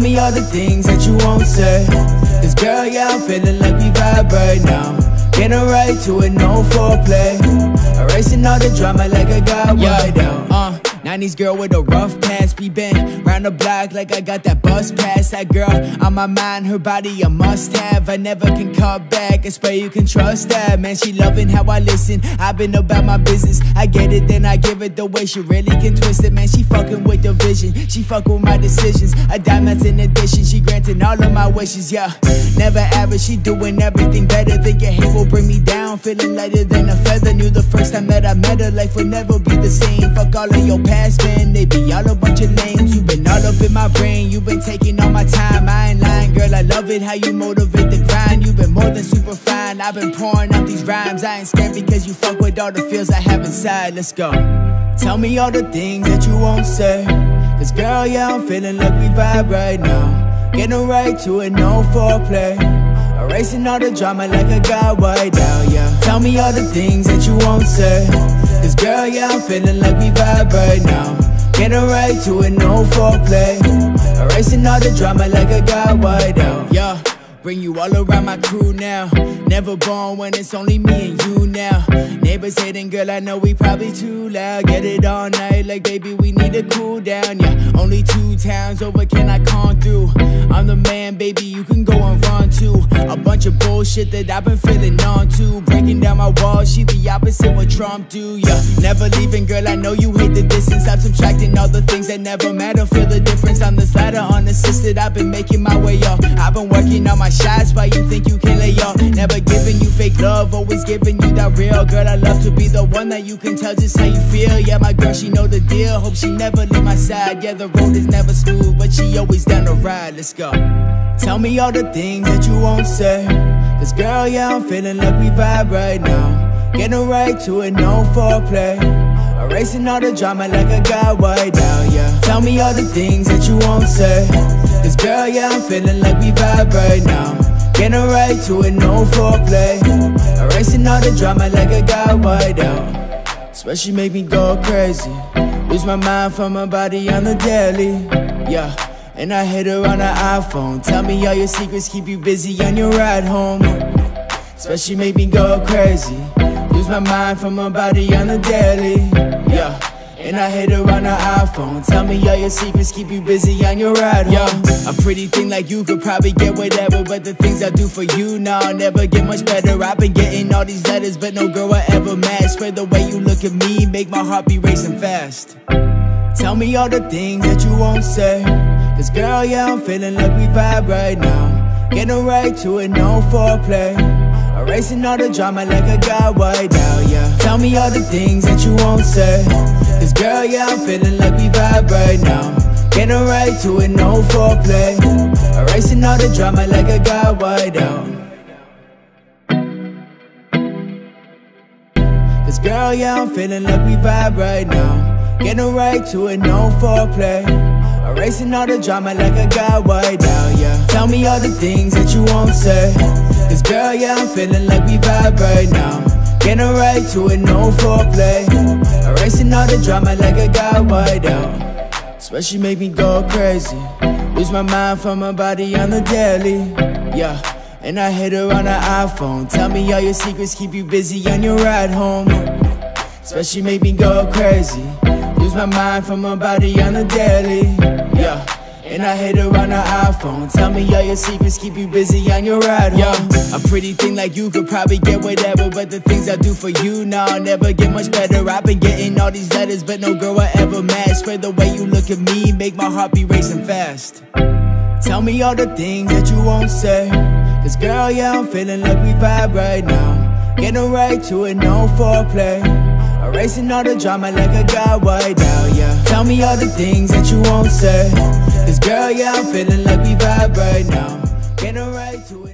all the things that you won't say. Cause girl, yeah, I'm feeling like we vibe right now. Getting right to it, no foreplay. Erasing all the drama like I got yeah. right out. Uh. 90s girl with a rough past. We been round the block like I got that bus pass. That girl on my mind, her body a must have. I never can cut back. I swear you can trust that. Man, she loving how I listen. I've been about my business. I get it, then I give it the way she really can twist it. Man, she fucking with the vision. She fucking with my decisions. A diamond's in addition. She granting all of my wishes, yeah. Never average, she doing everything better. Think your hate will bring me down. Feeling lighter than a feather. Knew the first time that I met her, life would never be the same. Fuck all of your past, man, they be all a bunch of names. You been all up in my brain, you been taking all my time. I ain't lying, girl, I love it how you motivate the grind. You been more than super fine. I've been pouring out these rhymes. I ain't scared because you fuck with all the feels I have inside. Let's go. Tell me all the things that you won't say. Cause girl, yeah, I'm feeling like we vibe right now. Getting right to it, no foreplay. Erasing all the drama like I got white out, yeah. Tell me all the things that you won't say. Cause girl, yeah, I'm feeling like we vibe right now. Getting right to it, no foreplay. Erasing all the drama like I got white out, yeah. Bring you all around my crew now. Never born when it's only me and you now. Neighbors hating, girl, I know we probably too loud. Get it all night, like baby, we need to cool down. Yeah, only two towns over, can I come through? I'm the man, baby, you A bunch of bullshit that I've been feeling on to. Breaking down my walls, she the opposite what Trump do. Yeah, never leaving, girl, I know you hate the distance. I'm subtracting all the things that never matter. Feel the difference on this slider, unassisted. I've been making my way up. I've been working on my shots, why you think you can lay off? Never giving you fake love, always giving you that real. Girl, I love to be the one that you can tell just how you feel. Yeah, my girl, she know the deal. Hope she never leave my side. Yeah, the road is never smooth, but she always down to ride. Let's go. Tell me all the things that you won't say. Cause girl, yeah, I'm feeling like we vibe right now. Getting right to it, no foreplay. Erasing all the drama like I got white out, yeah. Tell me all the things that you won't say. Cause girl, yeah, I'm feeling like we vibe right now. Getting right to it, no foreplay. Erasing all the drama like I got white out. Especially make me go crazy. Lose my mind from my body on the daily. Yeah. And I hit her on the iPhone. Tell me all your secrets, keep you busy on your ride home. Especially make me go crazy. Lose my mind from my body on the daily. Yeah. And I hit her on the iPhone. Tell me all your secrets, keep you busy on your ride home. Yeah. A pretty thing like you could probably get whatever, but the things I do for you now I'll never get much better. I've been getting all these letters, but no girl will ever match. Swear the way you look at me make my heart be racing fast. Tell me all the things that you won't say. Cause girl, yeah, I'm feeling like we vibe right now. Getting right to it, no foreplay. Erasing all the drama like I got white out, yeah. Tell me all the things that you won't say. Cause girl, yeah, I'm feeling like we vibe right now. Getting right to it, no foreplay. Erasing all the drama like I got white out. Cause girl, yeah, I'm feeling like we vibe right now. Getting right to it, no foreplay. Erasing all the drama like I got white out, yeah. Tell me all the things that you won't say. Cause girl, yeah, I'm feeling like we vibe right now. Getting right to it, no foreplay. Erasing all the drama like I got white out. Especially make me go crazy. Lose my mind from my body on the daily, yeah. And I hit her on the iPhone. Tell me all your secrets, keep you busy on your ride home. Especially make me go crazy. Lose my mind from my body on the daily, yeah. And I hit her on the iPhone. Tell me all your secrets, keep you busy on your ride home. Yeah. A pretty thing like you could probably get whatever, but the things I do for you now I'll never get much better. I've been getting all these letters, but no girl I ever match. Swear the way you look at me make my heart be racing fast. Tell me all the things that you won't say. Cause girl, yeah, I'm feeling like we vibe right now. Getting right to it, no foreplay. Erasing all the drama like I got white out, yeah. Tell me all the things that you won't say. Cause girl, yeah, I'm feeling like we vibe right now. Getting right to it.